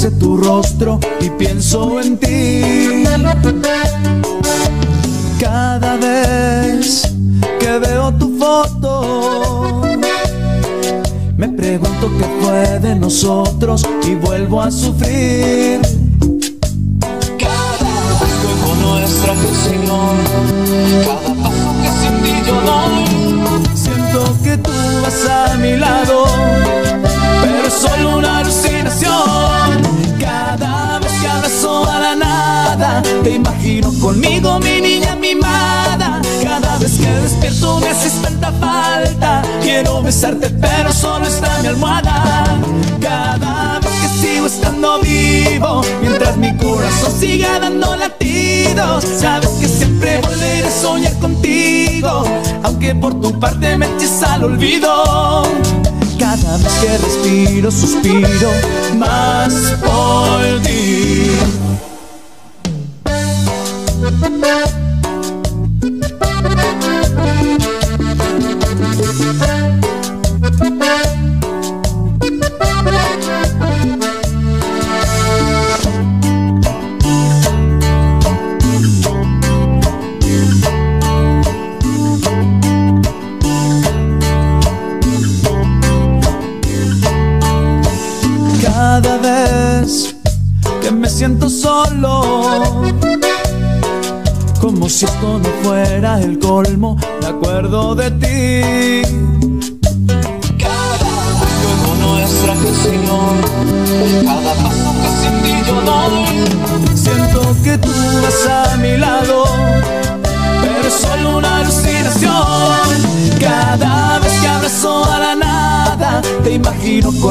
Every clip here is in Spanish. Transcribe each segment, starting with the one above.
aparece tu rostro y pienso en ti. Cada vez que veo tu foto, me pregunto qué fue de nosotros y vuelvo a sufrir. Cada que oigo nuestra canción, cada paso que sin ti yo doy, Siento que tú vas a mi lado, te imagino conmigo, mi niña mimada. Cada vez que despierto me haces tanta falta. Quiero besarte, pero solo está mi almohada. Cada vez que sigo estando vivo, mientras mi corazón siga dando latidos, sabes que siempre volveré a soñar contigo, aunque por tu parte me eches al olvido. Cada vez que respiro, suspiro más por ti.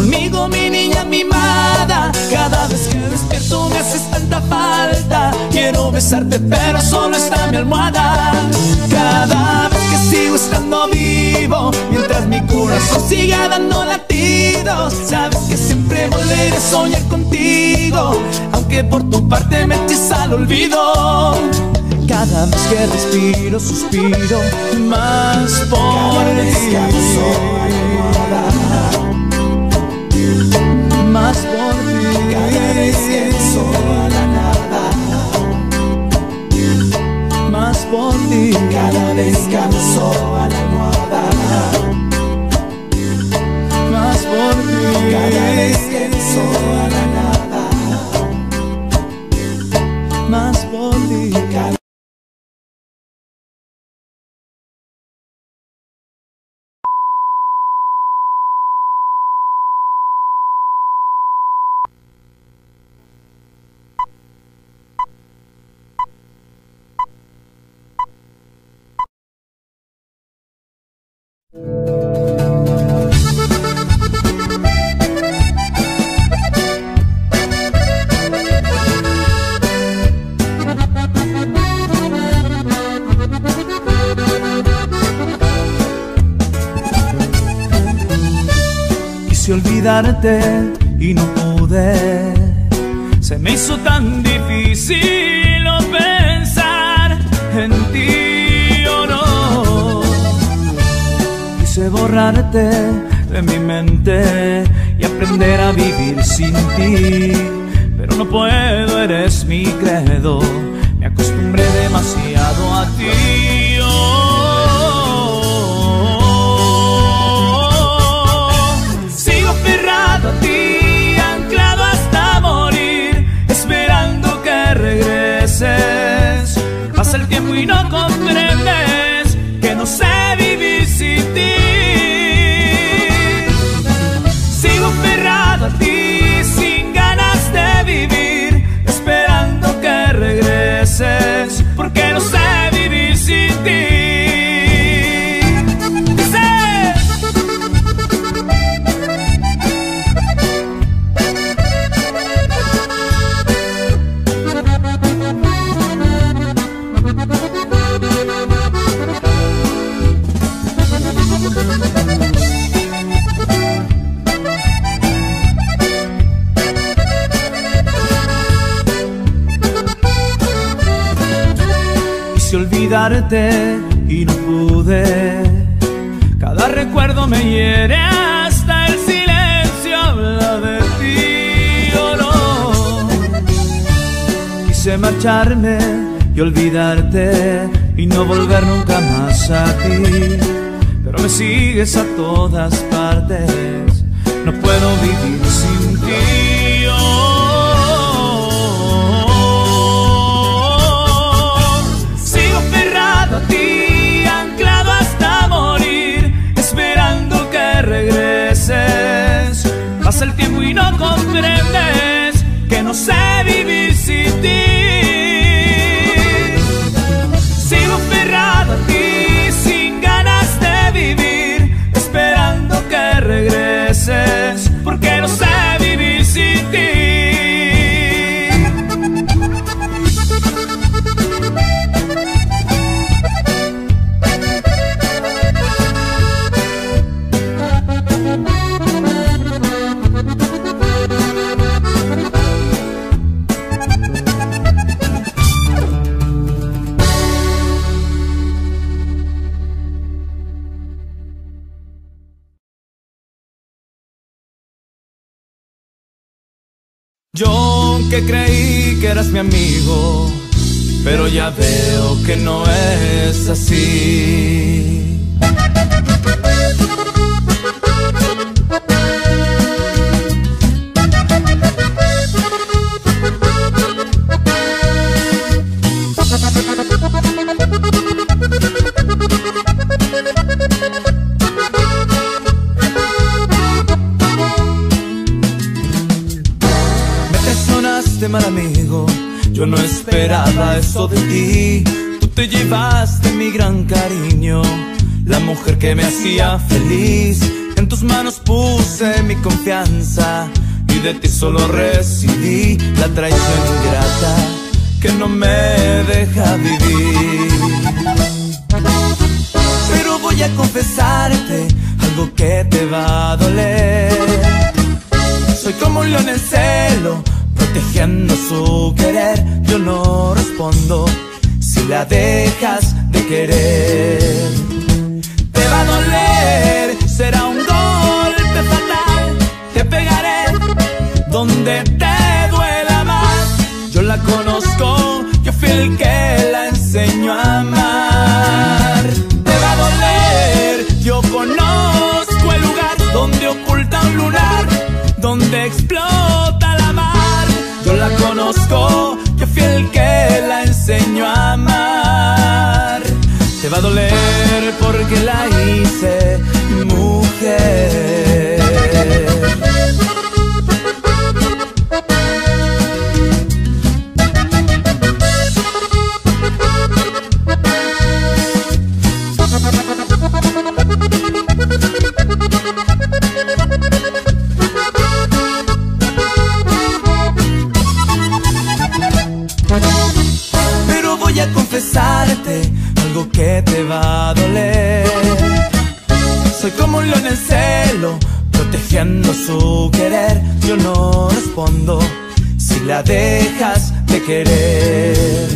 Conmigo, mi niña mimada. Cada vez que despierto me haces tanta falta. Quiero besarte, pero solo está mi almohada. Cada vez que sigo estando vivo, mientras mi corazón siga dando latidos, sabes que siempre volveré a soñar contigo, aunque por tu parte me eches al olvido. Cada vez que respiro, suspiro más por ti. Que a la nada. Más por ti. Cada vez que abrazo a la almohada. Más por ti. Cada que a la nada. Más por ti. Quise y no pude. Cada recuerdo me hiere hasta el silencio habla de ti oh, o. Quise marcharme y olvidarte y no volver nunca más a ti. Pero me sigues a todas partes, no puedo vivir sin regreses. Pasa el tiempo y no comprendes que no sé vivir sin ti. Que no es así. Feliz. En tus manos puse mi confianza y de ti solo recibí la traición ingrata que no me deja vivir. Pero voy a confesarte algo que te va a doler. Soy como un león en celo, protegiendo su querer. Yo no respondo si la dejas de querer. Será un golpe fatal. Te pegaré donde te duela más. Yo la conozco, yo fui el que la enseñó a amar. Te va a doler, yo conozco el lugar donde oculta un lunar, donde explota la mar. Yo la conozco, yo fui el que la enseñó a amar. Te va a doler porque la hice mujer. Protegiendo su querer. Yo no respondo si la dejas de querer.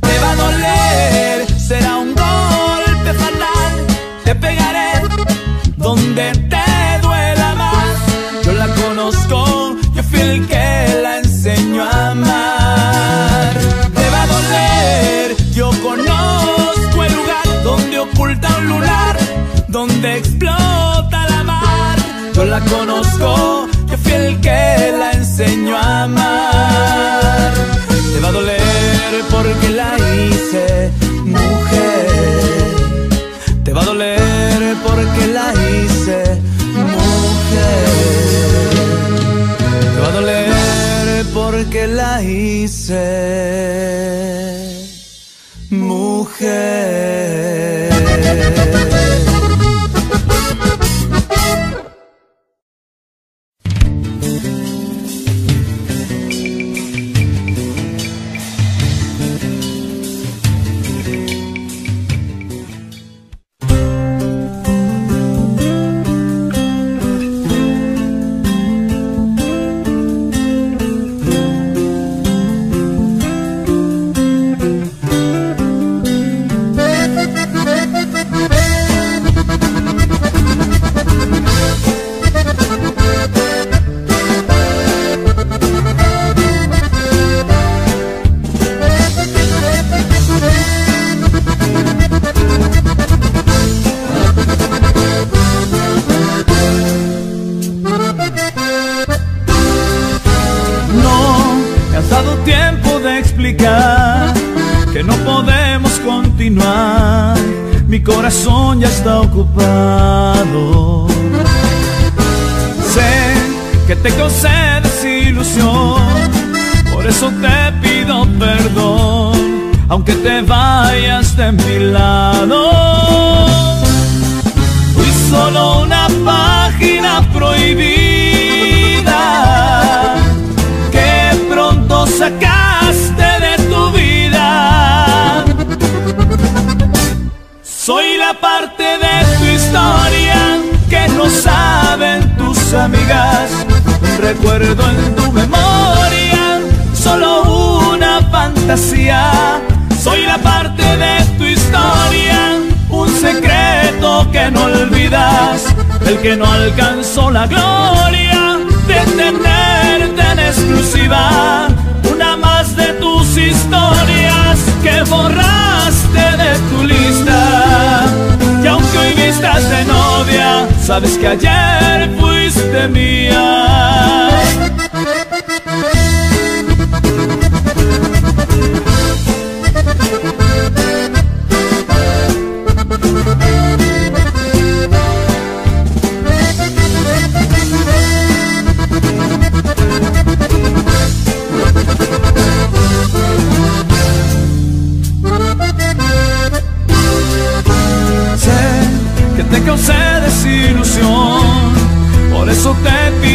Te va a doler, será un golpe fatal. Te pegaré donde te duela más. Yo la conozco, yo fui el que la enseñó a amar. Te va a doler, yo conozco el lugar donde oculta un lunar, donde explota conozco, yo fui el que la enseñó a amar. Te va a doler porque la hice mujer. Te va a doler porque la hice mujer. Te va a doler porque la hice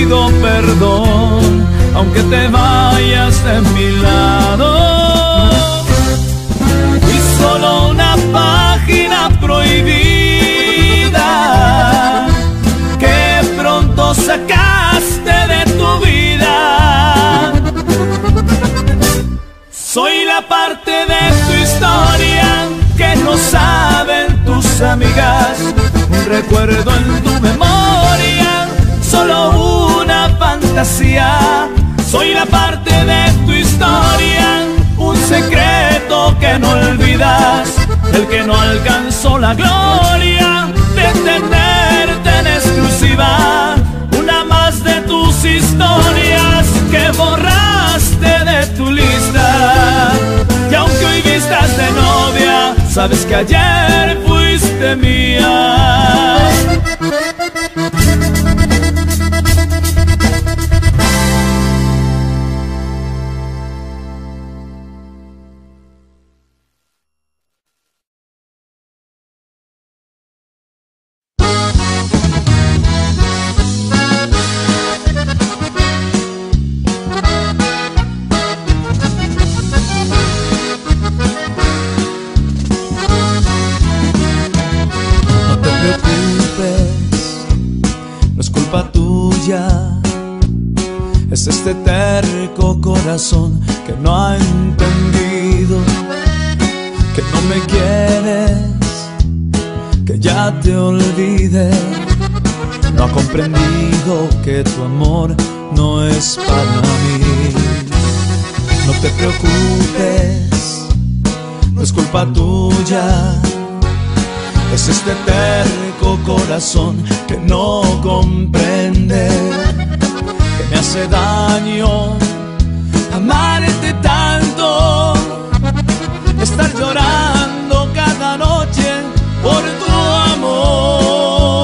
pido perdón, aunque te vayas de mi lado. Fui solo una página prohibida que pronto sacaste de tu vida. Soy la parte de tu historia que no saben tus amigas. Un recuerdo en tu memoria, Soy la parte de tu historia, un secreto que no olvidas. El que no alcanzó la gloria de tenerte en exclusiva. Una más de tus historias que borraste de tu lista. Y aunque hoy vistas de novia, sabes que ayer fuiste mía. Es este terco corazón que no ha entendido que no me quieres, que ya te olvidé. No ha comprendido que tu amor no es para mí. No te preocupes, no es culpa tuya. Es este terco corazón que no comprende hace daño amarte tanto, estar llorando cada noche por tu amor.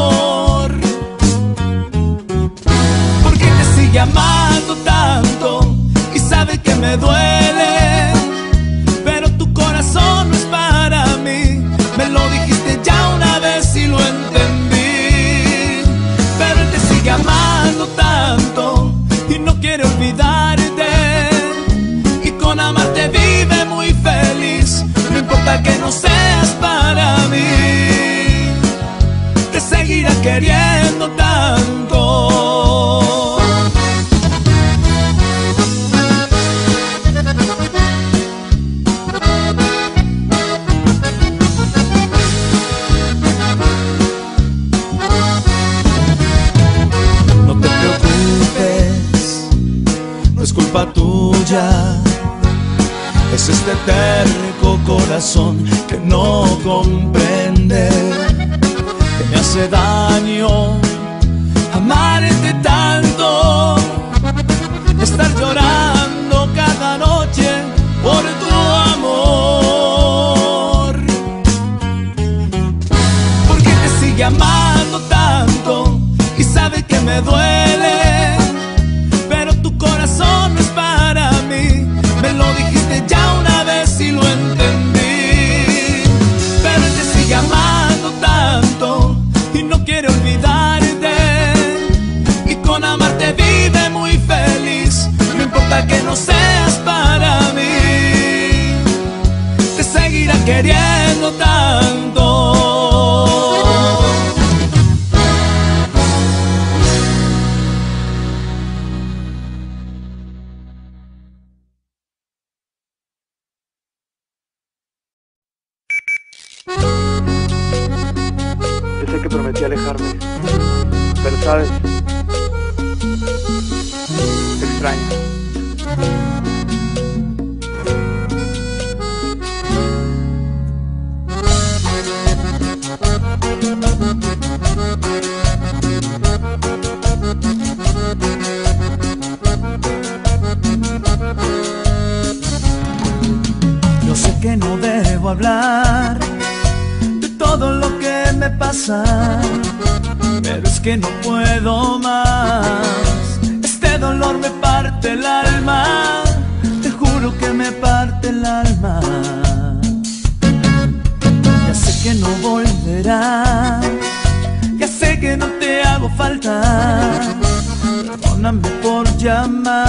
Porque te sigue amando tanto y sabe que me duele, importa que no seas My.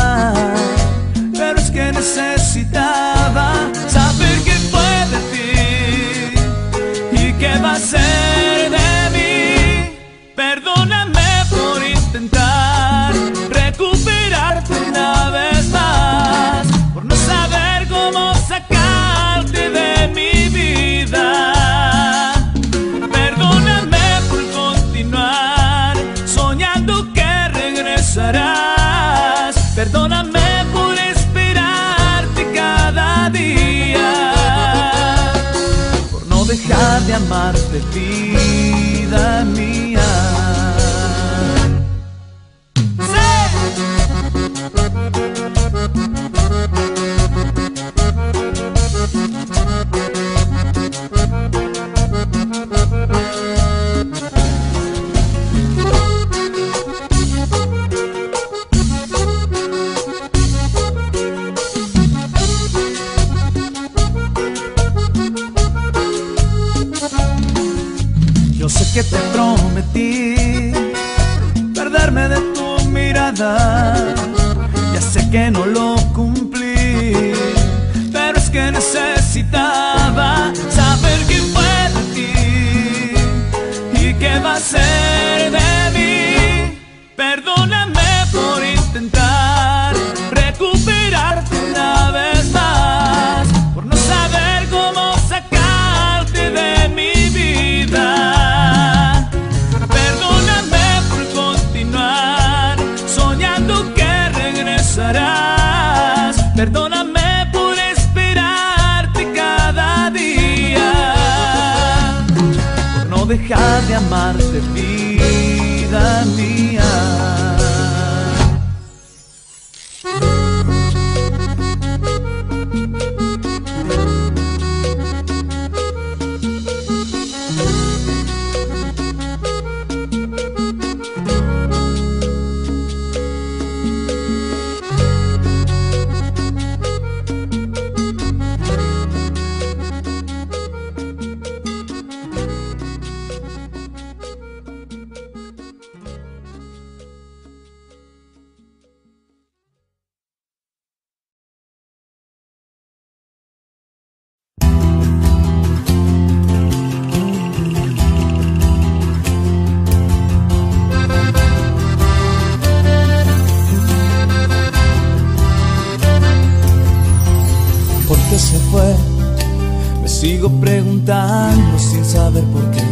preguntando sin saber por qué.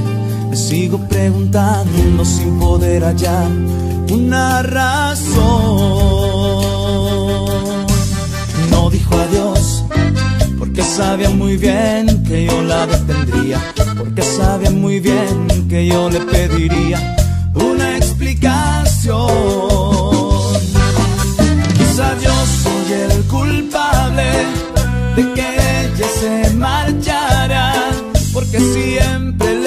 Me sigo preguntando sin poder hallar una razón. No dijo adiós, porque sabía muy bien que yo la detendría. Porque sabía muy bien que yo le pediría una explicación. Quizá yo soy el culpable de que ella se marcha siempre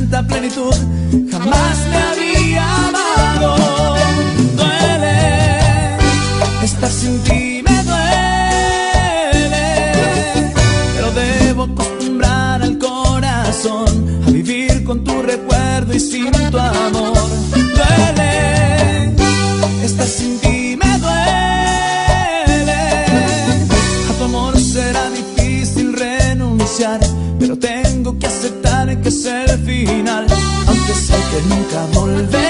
tanta plenitud, jamás me había amado. Duele estar sin ti, me duele, pero debo acostumbrar al corazón a vivir con tu recuerdo y sin tu amor. Que nunca volverás,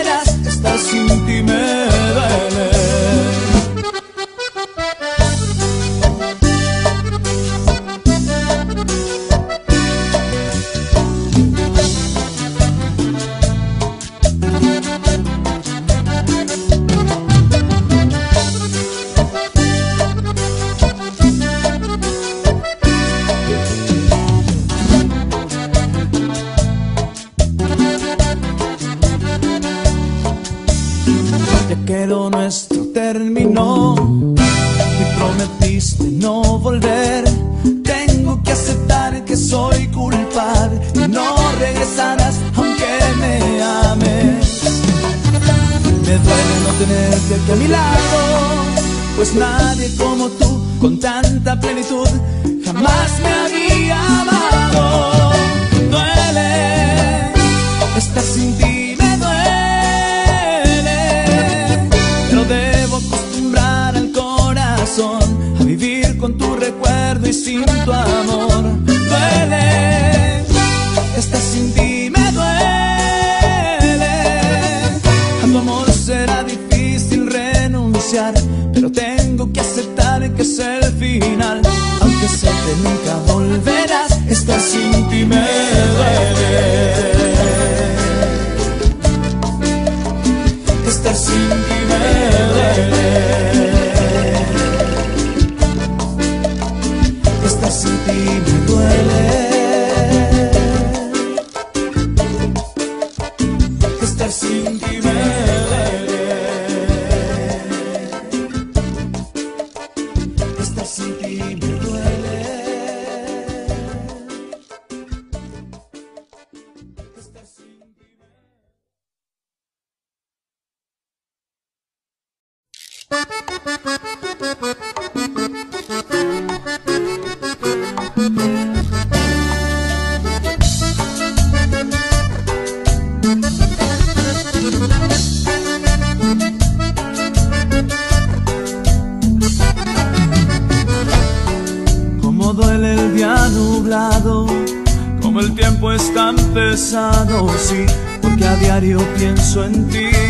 es tan pesado, sí, porque a diario pienso en ti.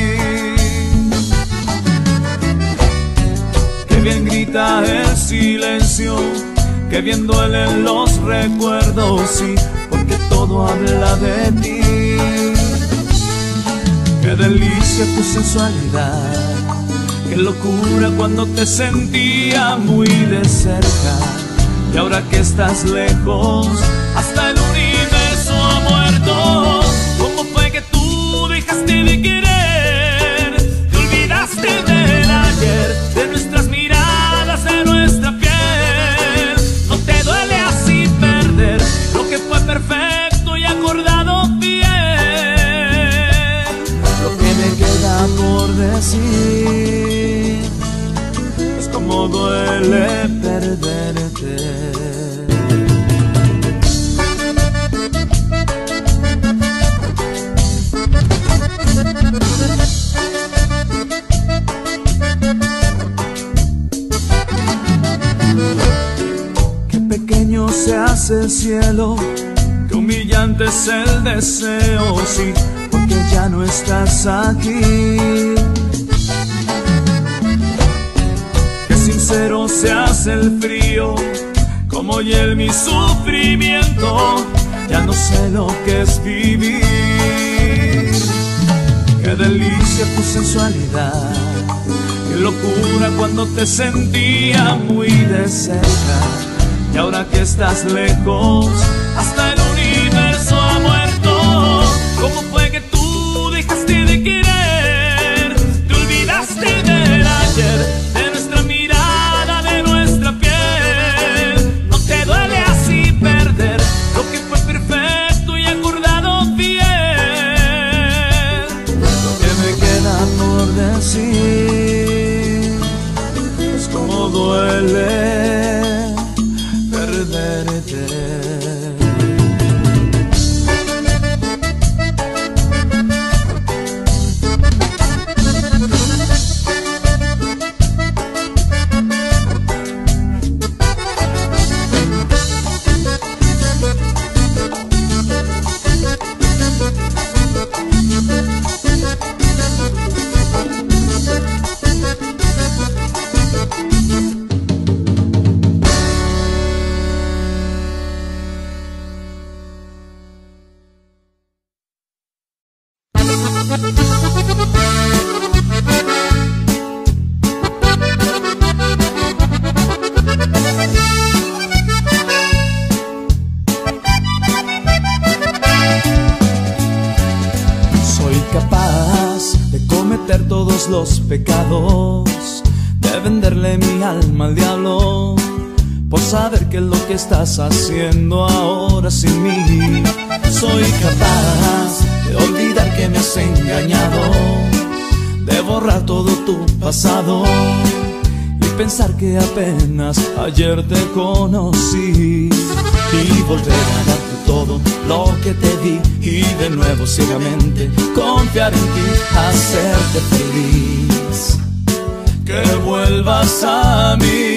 El silencio, qué bien duelen los recuerdos, sí, porque todo habla de ti. Qué delicia tu sensualidad, qué locura cuando te sentía muy de cerca. Y ahora que estás lejos, hasta el universo muerto. ¿Cómo fue que tú dejaste de querer? Es como duele perderte. Se hace el cielo, qué humillante es el deseo, sí, porque ya no estás aquí. Sincero se hace el frío, como hiel mi sufrimiento, ya no sé lo que es vivir. Qué delicia tu sensualidad. Qué locura cuando te sentía muy de cerca. Y ahora que estás lejos, ayer te conocí y volver a darte todo lo que te di y de nuevo ciegamente confiar en ti, hacerte feliz, que vuelvas a mí.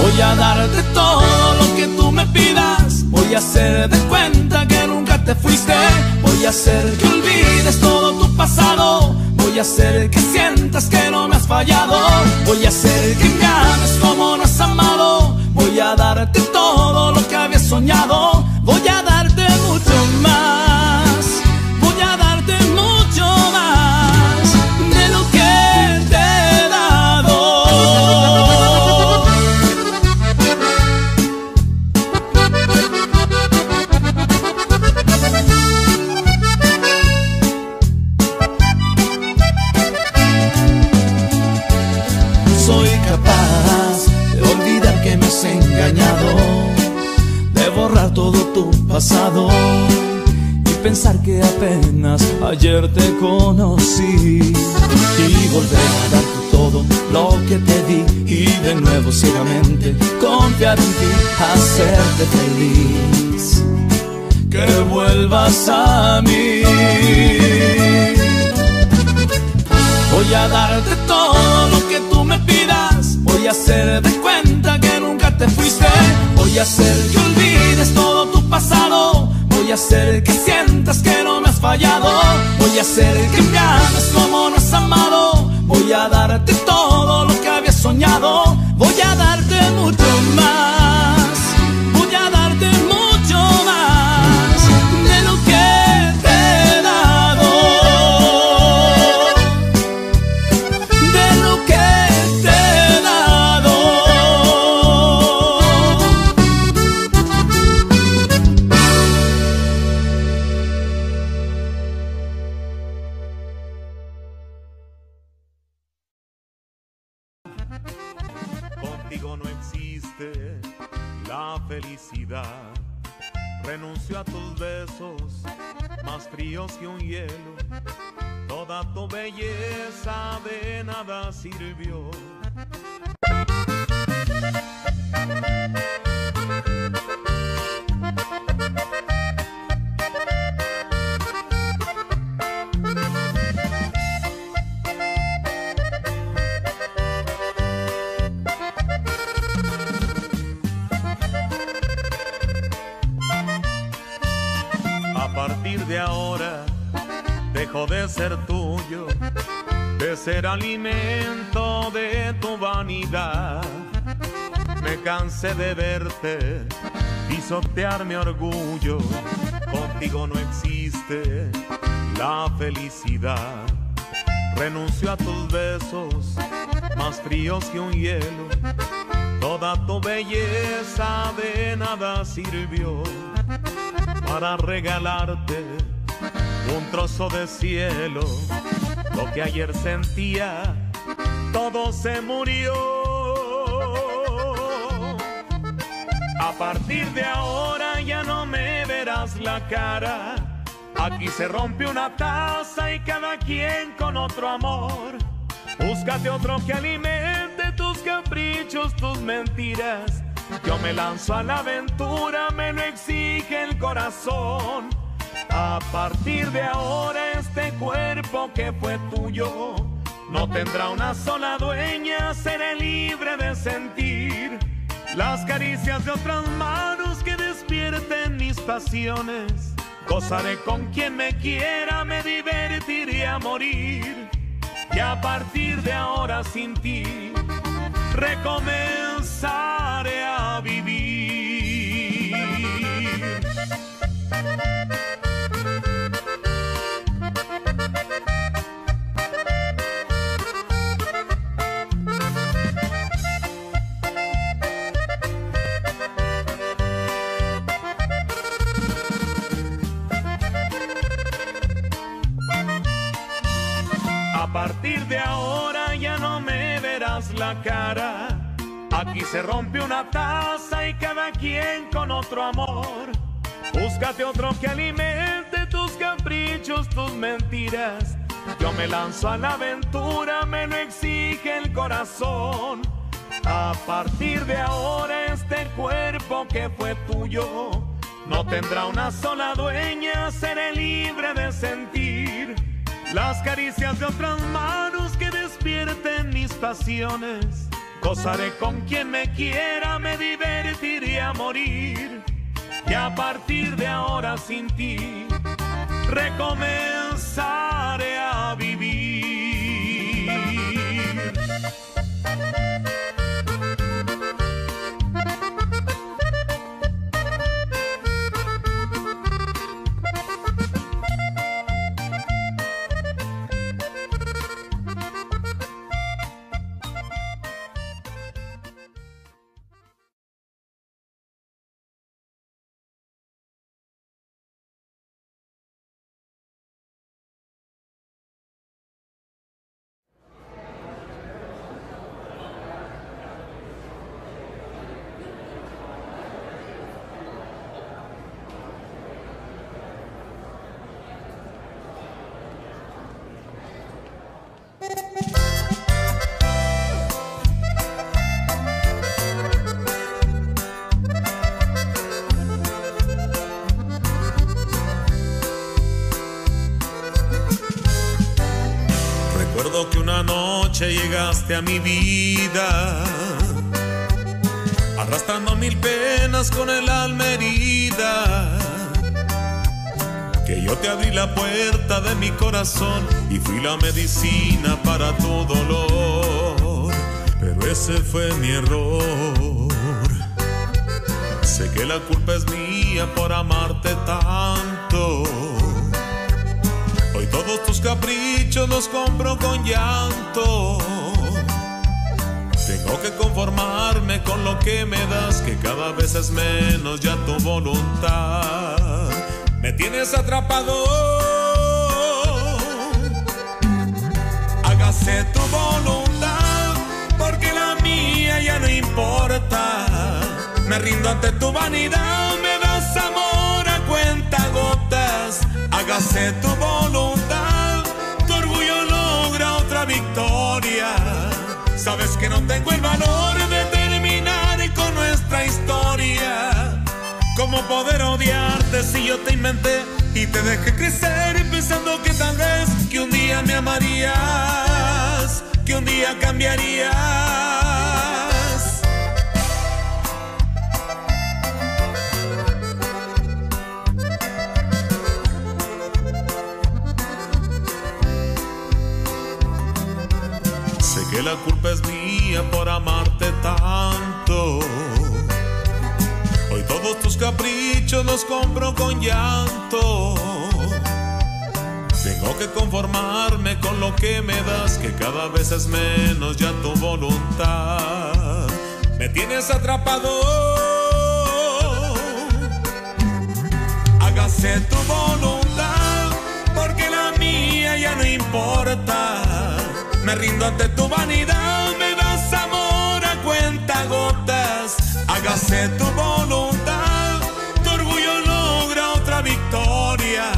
Voy a darte todo lo que tú me pidas, voy a hacer de cuenta que nunca te fuiste, voy a hacer que olvides todo tu pasado. Voy a hacer que sientas que no me has fallado. Voy a hacer que me ames como no has amado. Voy a darte todo lo que había soñado. Voy a tu pasado y pensar que apenas ayer te conocí y volver a darte todo lo que te di y de nuevo ciegamente confiar en ti, hacerte feliz, que vuelvas a mí. Voy a darte todo lo que tú me pidas. Voy a hacer de cuenta que nunca te fuiste. Voy a hacer que olvides todo tu Voy a hacer que sientas que no me has fallado. Voy a hacer que me ames como no has amado. Voy a darte todo lo que había soñado. Voy a darte mucho más. A partir de ahora dejo de ser tuyo, de ser alimento cansé de verte pisotear mi orgullo. Contigo no existe la felicidad. Renuncio a tus besos, más fríos que un hielo. Toda tu belleza de nada sirvió para regalarte un trozo de cielo. Lo que ayer sentía, todo se murió. A partir de ahora ya no me verás la cara. Aquí se rompe una taza y cada quien con otro amor. Búscate otro que alimente tus caprichos, tus mentiras. Yo me lanzo a la aventura, me lo exige el corazón. A partir de ahora este cuerpo que fue tuyo no tendrá una sola dueña, seré libre de sentir las caricias de otras manos que despierten mis pasiones. Gozaré con quien me quiera, me divertiré a morir. Y a partir de ahora sin ti, recomenzaré a Aquí se rompe una taza y cada quien con otro amor. Búscate otro que alimente tus caprichos, tus mentiras. Yo me lanzo a la aventura, me lo exige el corazón. A partir de ahora este cuerpo que fue tuyo no tendrá una sola dueña, seré libre de sentir las caricias de otras manos que despierten mis pasiones. Gozaré con quien me quiera, me divertiré a morir. Y a partir de ahora sin ti, recomenzaré a vivir. A mi vida, arrastrando mil penas con el alma herida. Que yo te abrí la puerta de mi corazón y fui la medicina para tu dolor. Pero ese fue mi error. Sé que la culpa es mía por amarte tanto. Hoy todos tus caprichos los compro con llanto. Tengo que conformarme con lo que me das, que cada vez es menos ya tu voluntad. Me tienes atrapado. Hágase tu voluntad, porque la mía ya no importa. Me rindo ante tu vanidad, me das amor a cuenta gotas. Hágase tu voluntad, tengo el valor de terminar con nuestra historia. ¿Cómo poder odiarte si yo te inventé y te dejé crecer pensando que tal vez que un día me amarías, que un día cambiarías? Sé que la por amarte tanto. Hoy Todos tus caprichos los compro con llanto. Tengo que conformarme con lo que me das, que cada vez es menos ya tu voluntad. Me tienes atrapado. Hágase tu voluntad, porque la mía ya no importa. Me rindo ante tu vanidad, Hágase tu voluntad, tu orgullo logra otra victoria.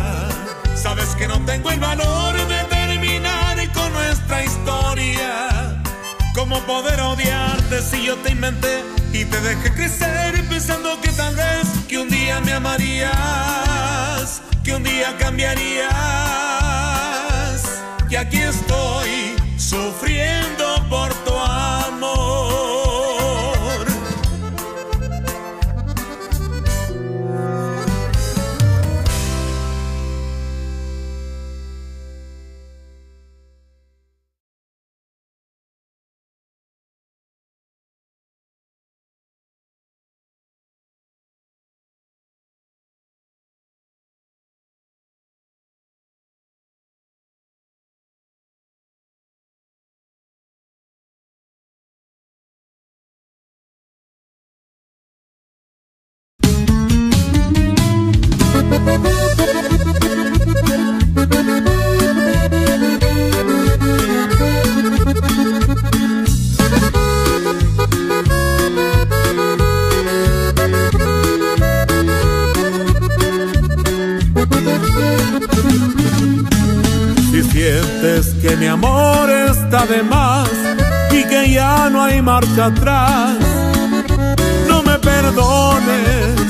Sabes que no tengo el valor de terminar con nuestra historia. ¿Cómo poder odiarte si yo te inventé y te dejé crecer pensando que tal vez que un día me amarías, que un día cambiarías? Y aquí estoy sufriendo por no me perdones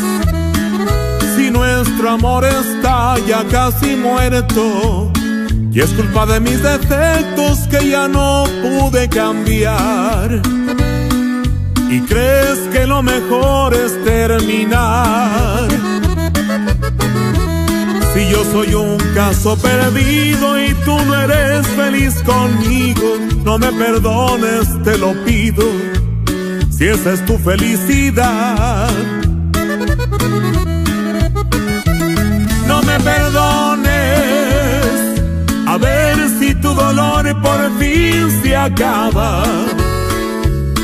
si nuestro amor está ya casi muerto. Y es culpa de mis defectos que ya no pude cambiar. Y crees que lo mejor es terminar. Si yo soy un caso perdido y tú no eres feliz conmigo, no me perdones, te lo pido. Esa es tu felicidad. no me perdones. A ver si tu dolor por fin se acaba.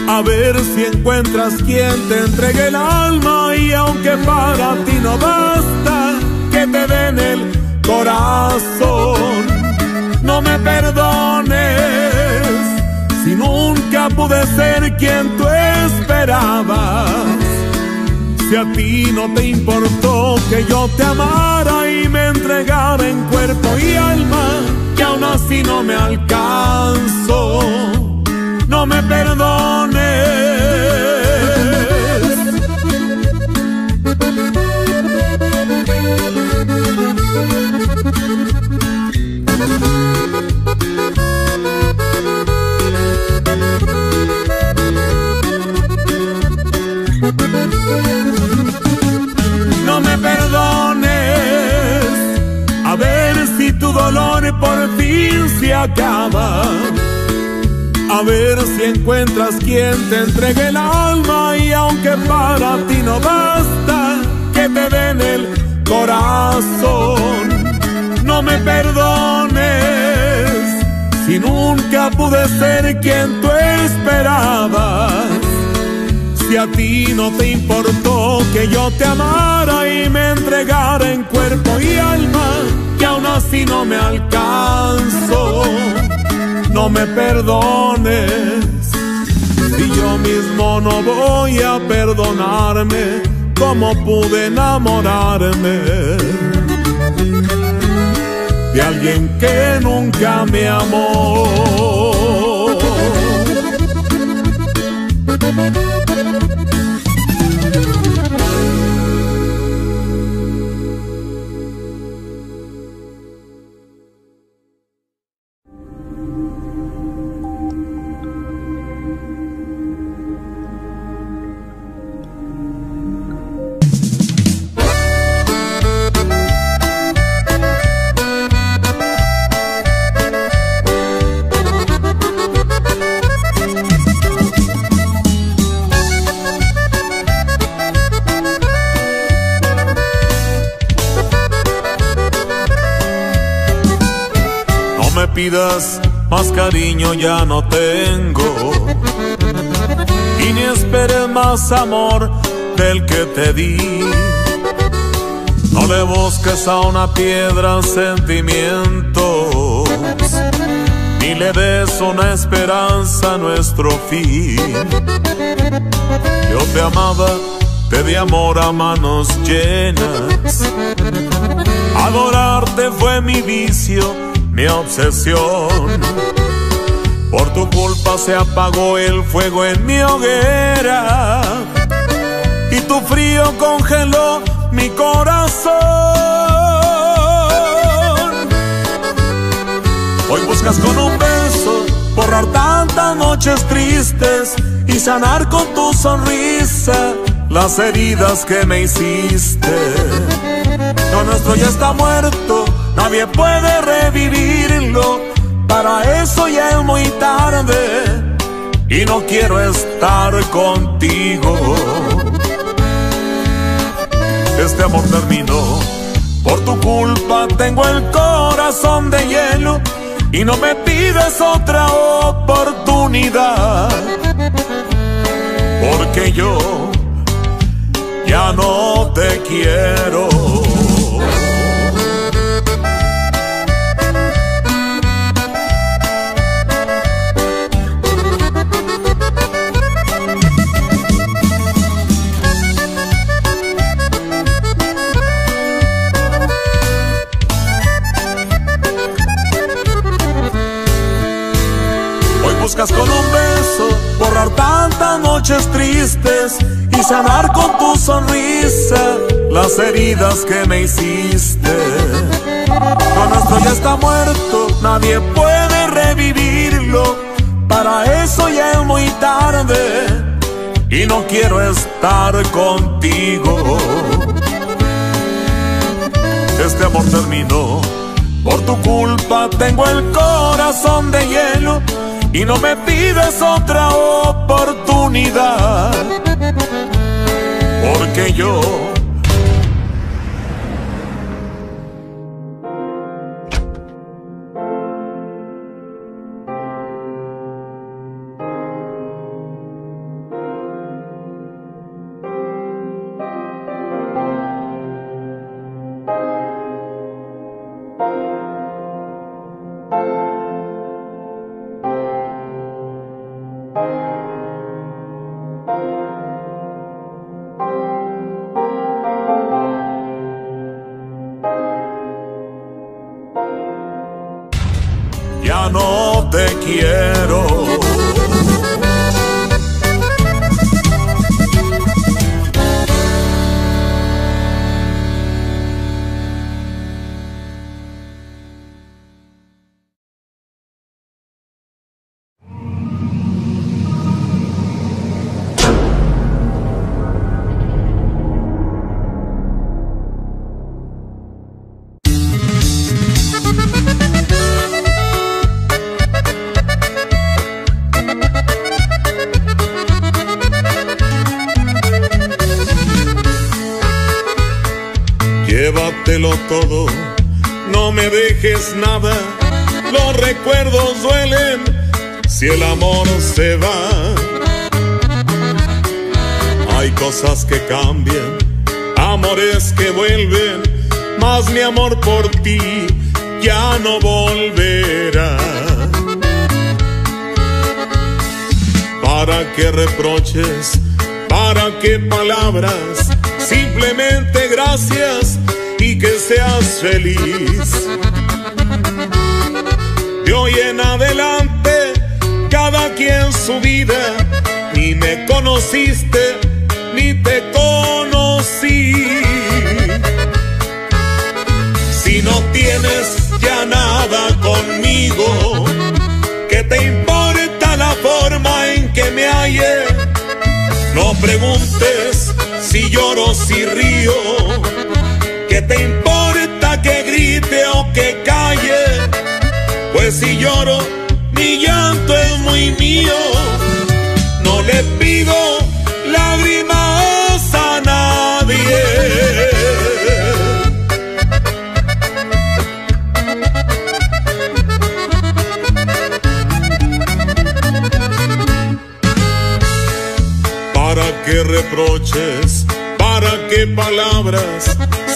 A ver si encuentras quien te entregue el alma y aunque para ti no basta que te den el corazón, no me perdones nunca pude ser quien tú esperabas. Si a ti no te importó que yo te amara y me entregara en cuerpo y alma, que aún así no me alcanzo, no me perdones. Perdones, a ver si tu dolor por fin se acaba. A ver si encuentras quien te entregue el alma y aunque para ti no basta que te den el corazón, no me perdones si nunca pude ser quien tú esperabas. Si a ti no te importó que yo te amara y me entregara en cuerpo y alma, que aún así no me alcanzo, no me perdones. Si yo mismo no voy a perdonarme, ¿cómo pude enamorarme de alguien que nunca me amó? Más cariño, ya no tengo. Y ni esperes más amor del que te di. No le busques a una piedra sentimientos, ni le des una esperanza a nuestro fin. Yo te amaba, te di amor a manos llenas. Adorarte fue mi vicio, mi obsesión. Por tu culpa se apagó el fuego en mi hoguera y tu frío congeló mi corazón. Hoy buscas con un beso borrar tantas noches tristes y sanar con tu sonrisa las heridas que me hiciste. Lo nuestro ya está muerto, nadie puede revivirlo. Para eso ya es muy tarde y no quiero estar contigo. Este amor terminó, por tu culpa tengo el corazón de hielo y no me pides otra oportunidad. Porque yo ya no te quiero. Tantas noches tristes y sanar con tu sonrisa las heridas que me hiciste. Lo nuestro ya está muerto, nadie puede revivirlo. Para eso ya es muy tarde y no quiero estar contigo. Este amor terminó, por tu culpa tengo el corazón de hielo y no me pides otra oportunidad. Porque yo no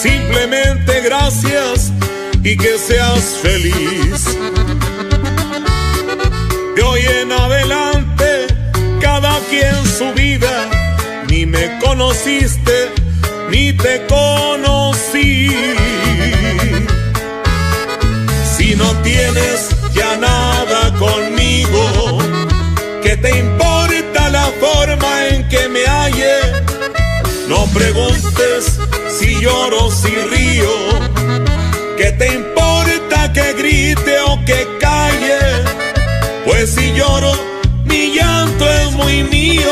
simplemente gracias y que seas feliz. De hoy en adelante, cada quien su vida, ni me conociste, ni te conocí. Si no tienes ya nada conmigo, ¿qué te importa la forma en que me halle? No preguntes si lloro, si río, ¿qué te importa que grite o que calle? Pues si lloro, mi llanto es muy mío,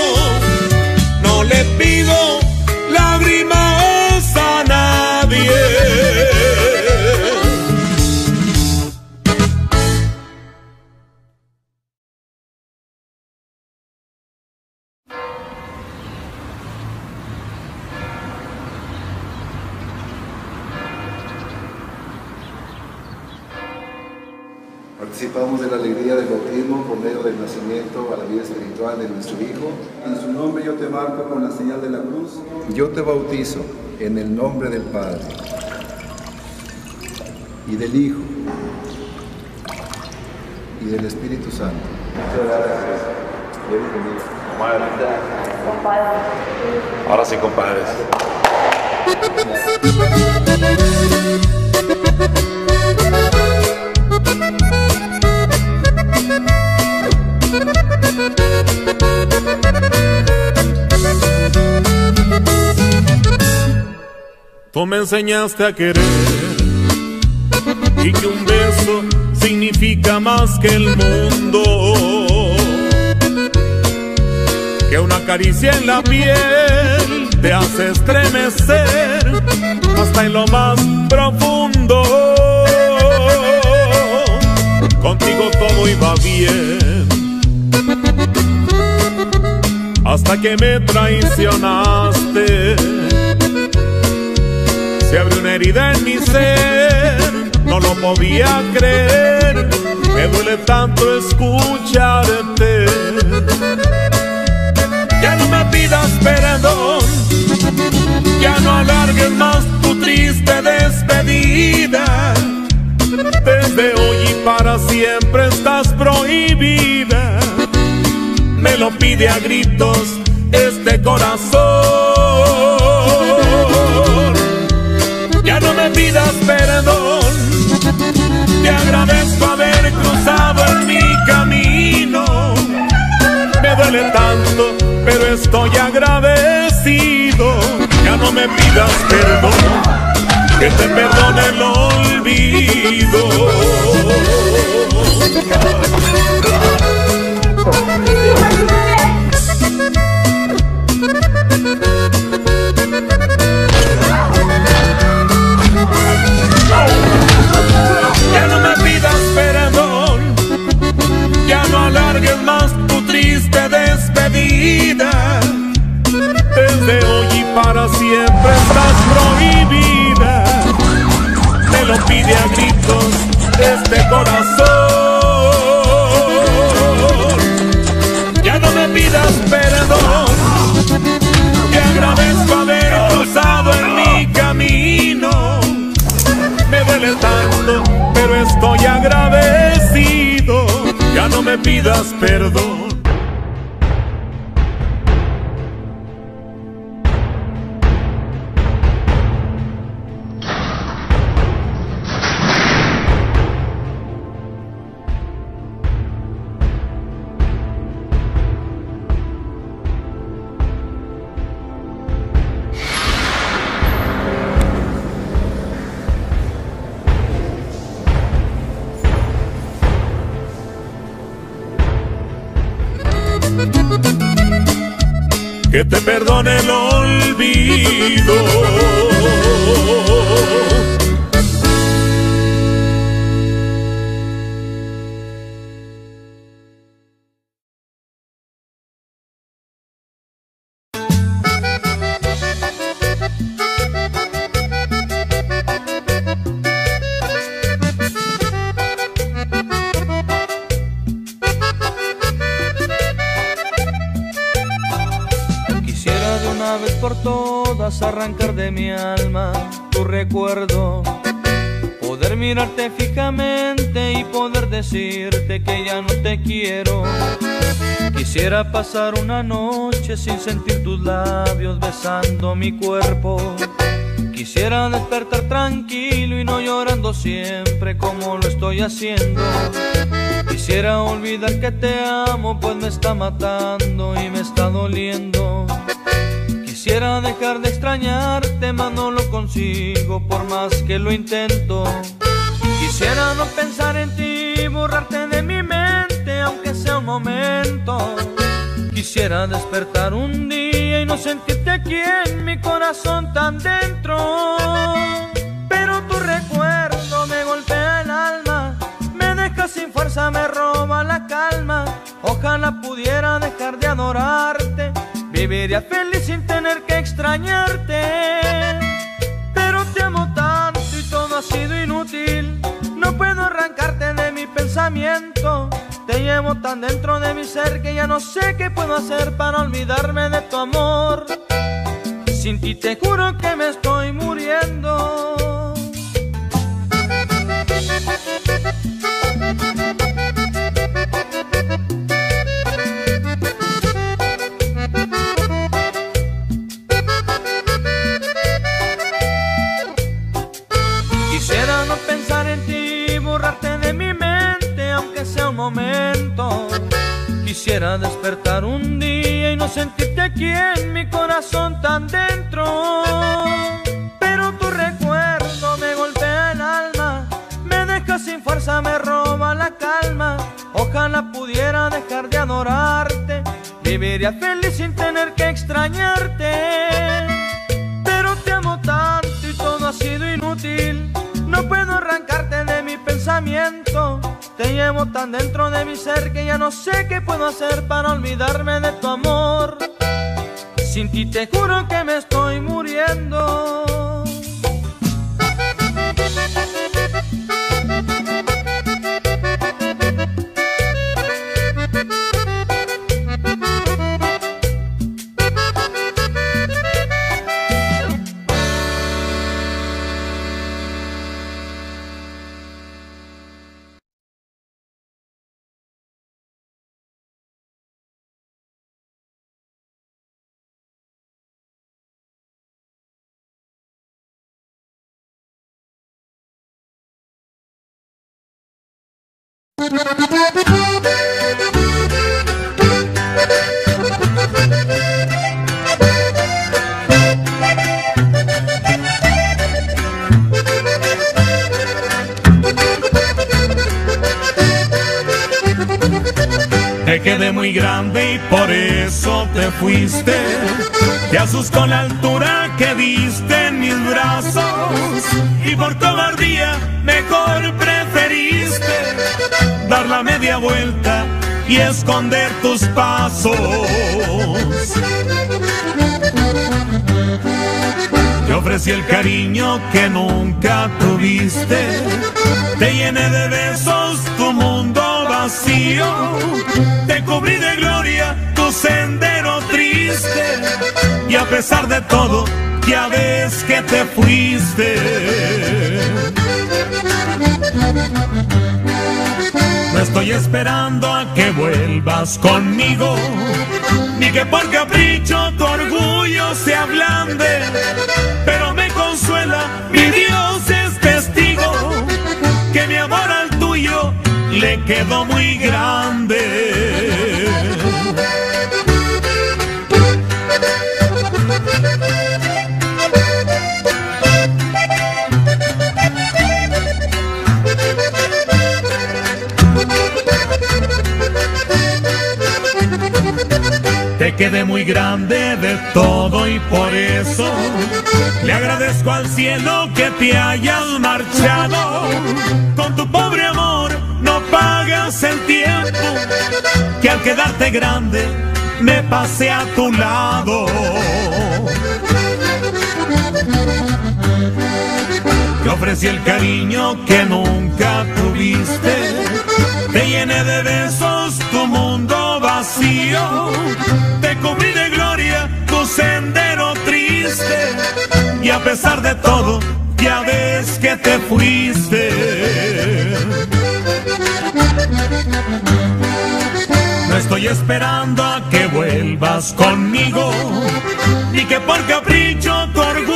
nombre del Padre enseñaste a querer y que un beso significa más que el mundo. Que una caricia en la piel te hace estremecer hasta en lo más profundo. Contigo todo iba bien hasta que me traicionaste. Se abrió una herida en mi ser, no lo podía creer. Me duele tanto escucharte. Ya no me pidas perdón, ya no alargues más tu triste despedida. Desde hoy y para siempre estás prohibida. Me lo pide a gritos este corazón. Me pidas perdón, que te perdone el para siempre estás prohibida. Me lo pide a gritos este corazón. Ya no me pidas perdón, te agradezco haber cruzado en mi camino. Me duele tanto, pero estoy agradecido. Ya no me pidas perdón. Te perdone Pasar una noche sin sentir tus labios besando mi cuerpo. Quisiera despertar tranquilo y no llorando siempre como lo estoy haciendo. Quisiera olvidar que te amo, pues me está matando y me está doliendo. Quisiera dejar de extrañarte, mas no lo consigo por más que lo intento. Quisiera no pensar en ti, borrarte de mi mente, aunque sea un momento. Quisiera despertar un día y no sentirte aquí en mi corazón tan dentro. Pero tu recuerdo me golpea el alma, me deja sin fuerza, me roba la calma. Ojalá pudiera dejar de adorarte, viviría feliz sin tener que extrañarte. Pero te amo tanto y todo ha sido inútil, no puedo arrancarte de mi pensamiento. Te llevo tan dentro de mi ser que ya no sé qué puedo hacer para olvidarme de tu amor. Sin ti te juro que me estoy muriendo. Quisiera despertar un día y no sentirte aquí en mi corazón tan dentro. Pero tu recuerdo me golpea el alma, me deja sin fuerza, me roba la calma. Ojalá pudiera dejar de adorarte, viviría feliz sin tener que extrañarte. Te llevo tan dentro de mi ser que ya no sé qué puedo hacer para olvidarme de tu amor. Sin ti te juro que me estoy muriendo. Te quedé muy grande y por eso te fuiste. Te asustó la altura que diste en mis brazos. Y por cobardía mejor dar la media vuelta y esconder tus pasos. Te ofrecí el cariño que nunca tuviste. Te llené de besos tu mundo vacío. Te cubrí de gloria tu sendero triste. Y a pesar de todo, ya ves que te fuiste. No estoy esperando a que vuelvas conmigo, ni que por capricho tu orgullo se ablande, pero me consuela, mi Dios es testigo, que mi amor al tuyo le quedó muy grande. Te quedé muy grande de todo y por eso le agradezco al cielo que te hayas marchado. Con tu pobre amor no pagas el tiempo que al quedarte grande me pasé a tu lado. Te ofrecí el cariño que nunca tuviste. Te llené de besos tu mundo vacío. Te cubrí de gloria tu sendero pesar de todo, ya ves que te fuiste. No estoy esperando a que vuelvas conmigo, ni que por capricho tu orgullo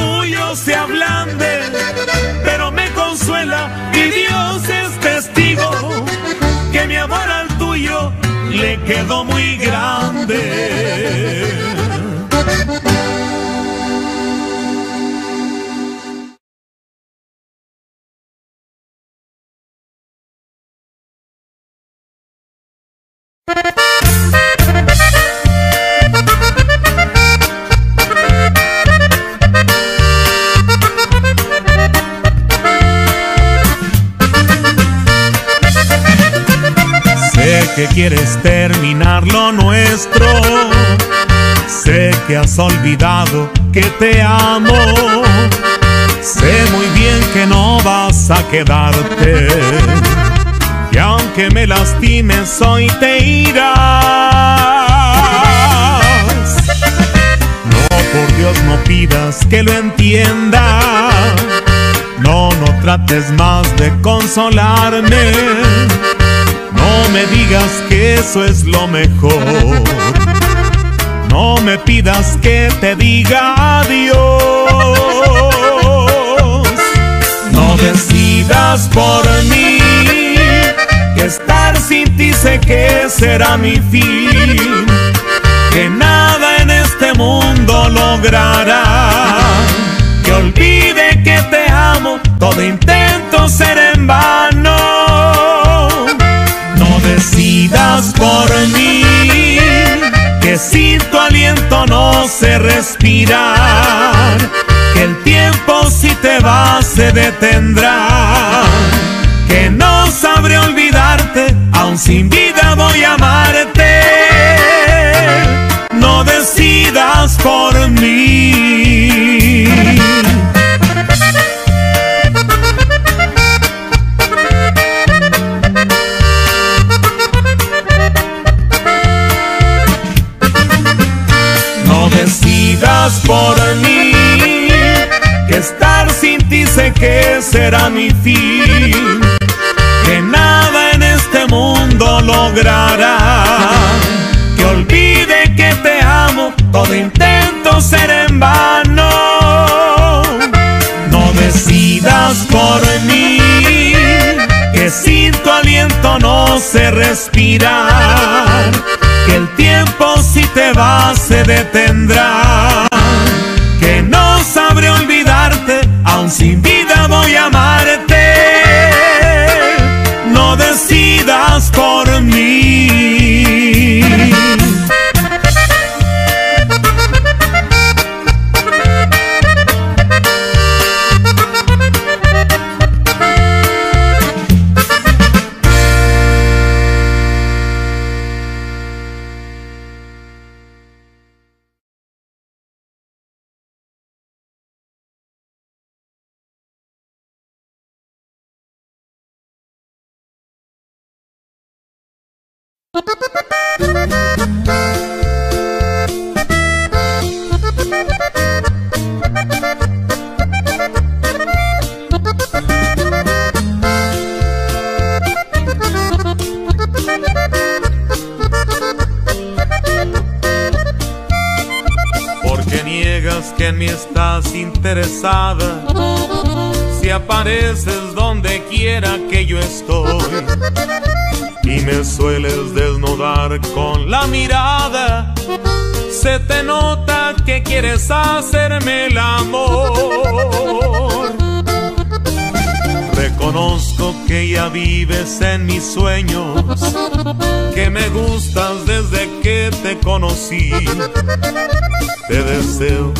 quedó olvidado que te amo. Sé muy bien que no vas a quedarte. Y aunque me lastimes hoy te irás. No, por Dios no pidas que lo entienda. No, no trates más de consolarme. No me digas que eso es lo mejor. No me pidas que te diga adiós. No decidas por mí. Que estar sin ti sé que será mi fin. Que nada en este mundo logrará. Que olvide que te amo. Todo intento ser en vano decidas por mí, que sin tu aliento no sé respirar, que el tiempo si te va se detendrá, que no sabré olvidarte, aún sin vida voy a amarte, no decidas por mí. Decidas por mí, que estar sin ti sé que será mi fin, que nada en este mundo logrará, que olvide que te amo, todo intento ser en vano. No decidas por mí, que sin tu aliento no sé respirar, que el tiempo si te va se detendrá, que en mí estás interesada. Si apareces donde quiera que yo estoy y me sueles desnudar con la mirada, se te nota que quieres hacerme el amor. Reconozco que ya vives en mis sueños, que me gustas desde que te conocí. Te deseo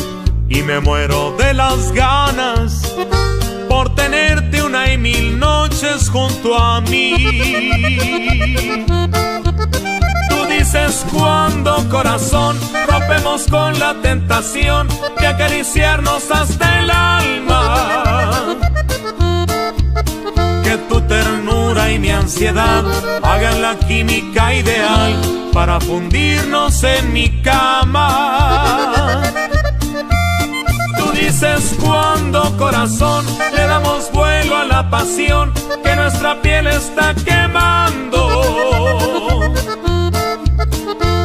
y me muero de las ganas por tenerte mil noches junto a mí. Tú dices cuando corazón rompemos con la tentación de acariciarnos hasta el alma. Que tu ternura y mi ansiedad hagan la química ideal para fundirnos en mi cama. Tú dices cuando corazón le damos vuelo a la pasión que nuestra piel está quemando.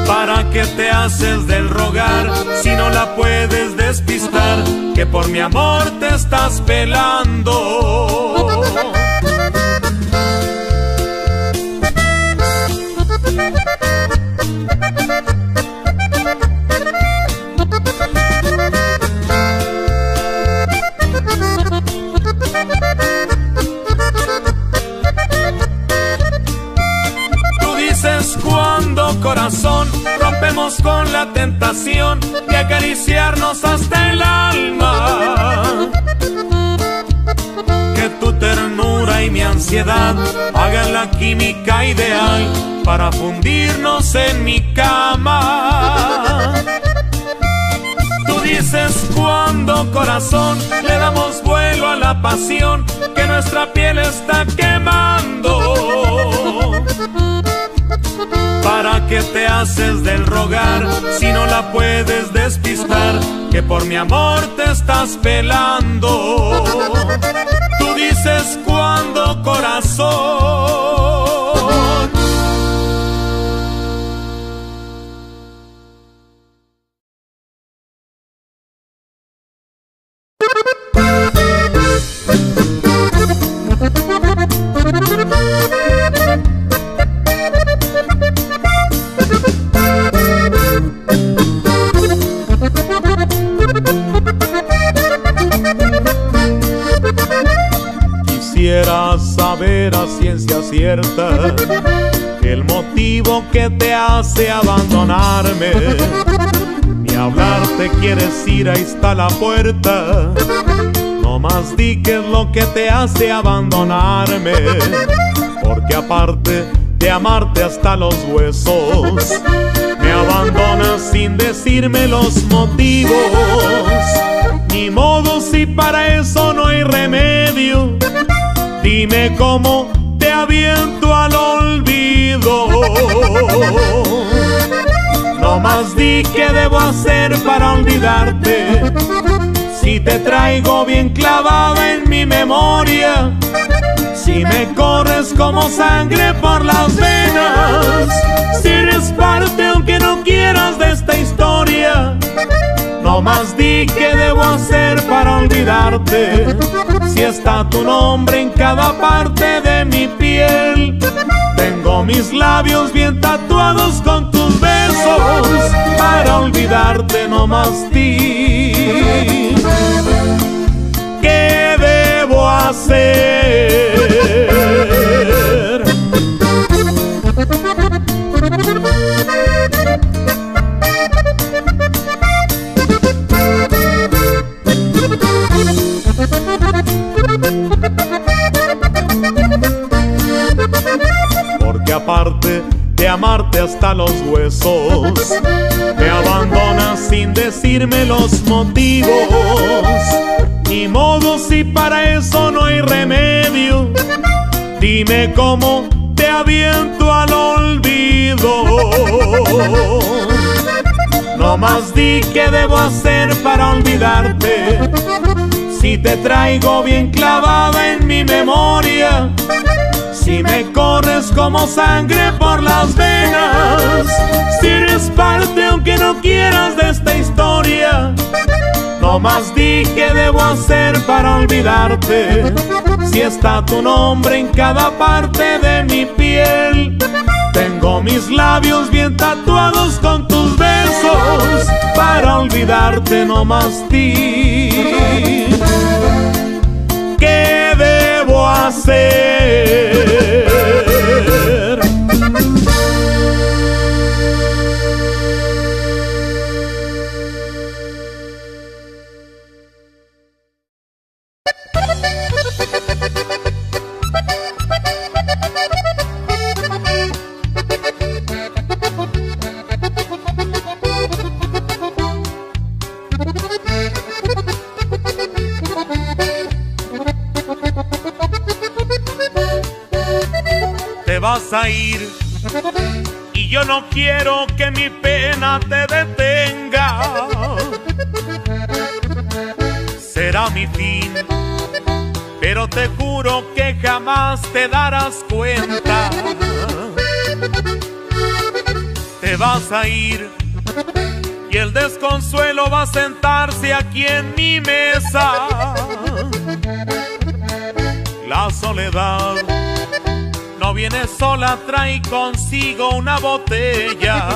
¿Para qué te haces del rogar si no la puedes despistar? Que por mi amor te estás pelando. Con la tentación de acariciarnos hasta el alma. Que tu ternura y mi ansiedad hagan la química ideal para fundirnos en mi cama. Tú dices cuando corazón le damos vuelo a la pasión que nuestra piel está quemando ¿Para qué te haces del rogar si no la puedes despistar? Que por mi amor te estás pelando. Tú dices cuando corazón. Cierta el motivo que te hace abandonarme. Ni hablar te quieres ir, ahí está la puerta. No más di que es lo que te hace abandonarme. Porque aparte de amarte hasta los huesos, me abandonas sin decirme los motivos. Ni modo si para eso no hay remedio. Dime cómo aviento al olvido. No más di que debo hacer para olvidarte. Si te traigo bien clavada en mi memoria, si me corres como sangre por las venas, si eres parte aunque no quieras de esta historia. No más di que debo hacer para olvidarte. Está tu nombre en cada parte de mi piel. Tengo mis labios bien tatuados con tus besos. Para olvidarte no más di. ¿Qué debo hacer? De amarte hasta los huesos, me abandonas sin decirme los motivos. Ni modo si para eso no hay remedio. Dime cómo te aviento al olvido. No más di que debo hacer para olvidarte si te traigo bien clavada en mi memoria, si me corres como sangre por las venas, si eres parte aunque no quieras de esta historia, no más di que debo hacer para olvidarte, si está tu nombre en cada parte de mi piel. Tengo mis labios bien tatuados con tus besos para olvidarte no más ti. ¿Qué debo a ir y yo no quiero que mi pena te detenga. será mi fin. Pero te juro que jamás te darás cuenta. Te vas a ir y el desconsuelo va a sentarse aquí en mi mesa. La soledad viene sola, trae consigo una botella.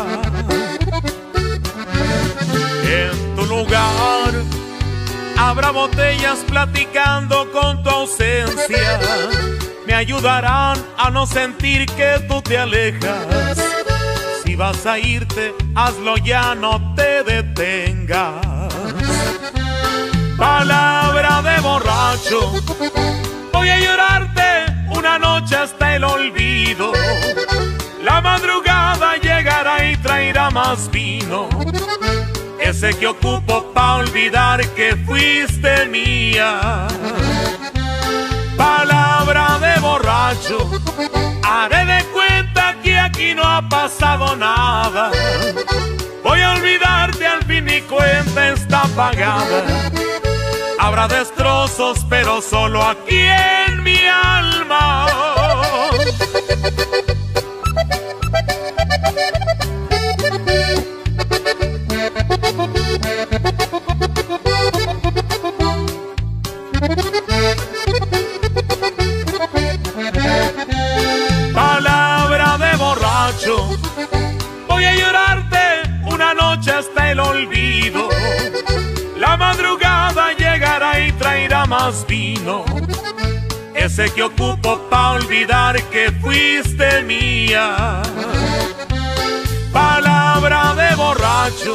En tu lugar habrá botellas platicando con tu ausencia. Me ayudarán a no sentir que tú te alejas. Si vas a irte, hazlo ya, no te detengas. Palabra de borracho, voy a llorarte una noche hasta el olvido. La madrugada llegará y traerá más vino. Ese que ocupo pa' olvidar que fuiste mía. Palabra de borracho, haré de cuenta que aquí no ha pasado nada. Voy a olvidarte al fin mi cuenta está pagada. Habrá destrozos, pero solo aquí en mi alma. Vino. Ese que ocupo pa' olvidar que fuiste mía. Palabra de borracho,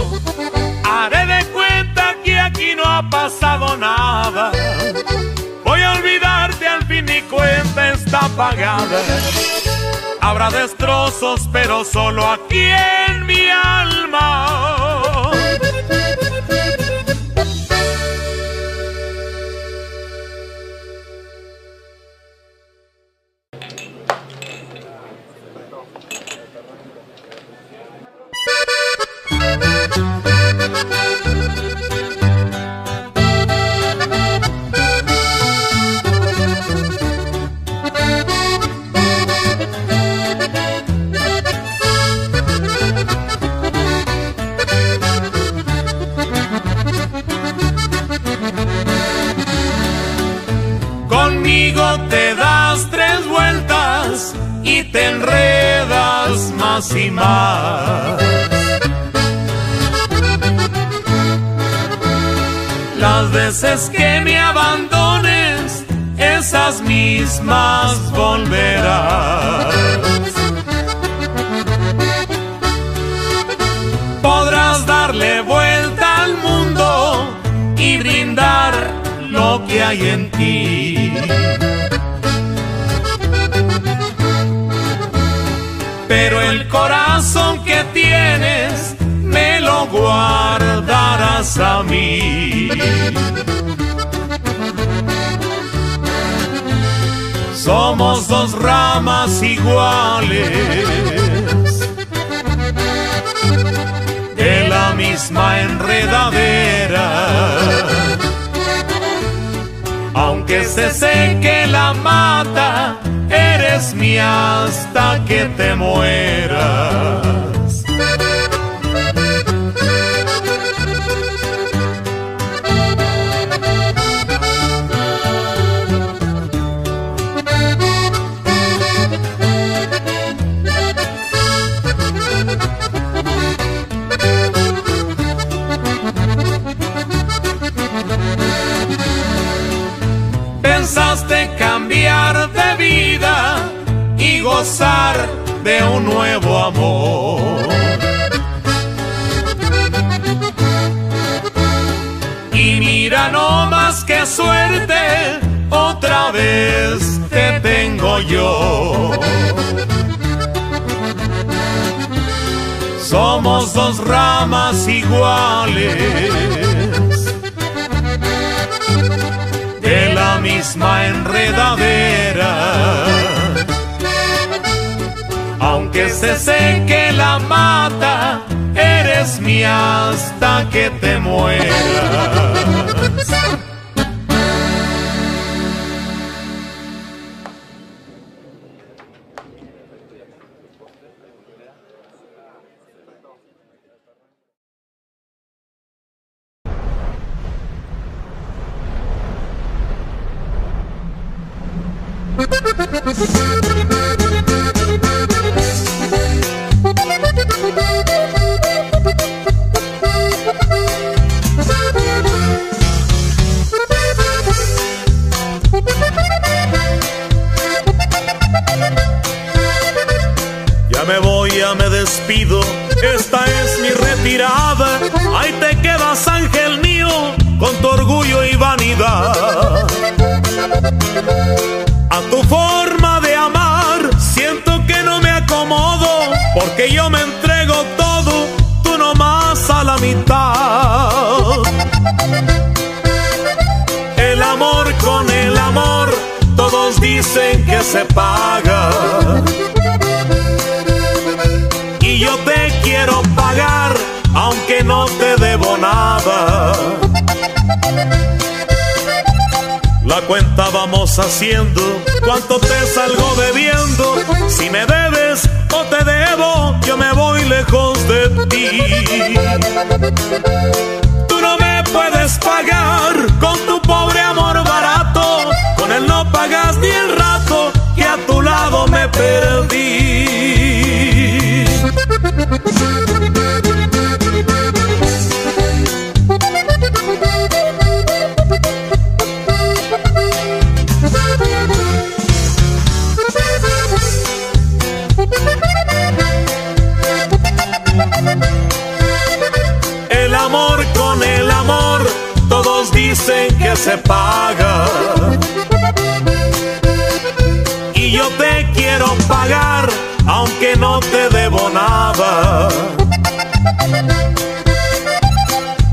haré de cuenta que aquí no ha pasado nada. Voy a olvidarte al fin mi cuenta está pagada. Habrá destrozos, pero solo aquí en mi alma. Y te enredas más y más. Las veces que me abandones, esas mismas volverás. Podrás darle vuelta al mundo y brindar lo que hay en ti. Corazón que tienes me lo guardarás a mí. Somos dos ramas iguales de la misma enredadera. Aunque se seque la mata, eres mía hasta que te mueras. De un nuevo amor. Y mira no más que suerte, otra vez te tengo yo. Somos dos ramas iguales de la misma enredadera. Aunque se seque la mata, eres mía hasta que te mueras. haciendo? ¿Cuánto te salgo bebiendo? Si me debes o te debo, yo me voy lejos de ti.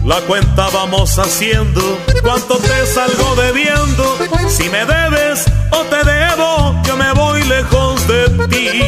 La cuenta vamos haciendo, cuánto te salgo debiendo, si me debes o te debo, yo me voy lejos de ti.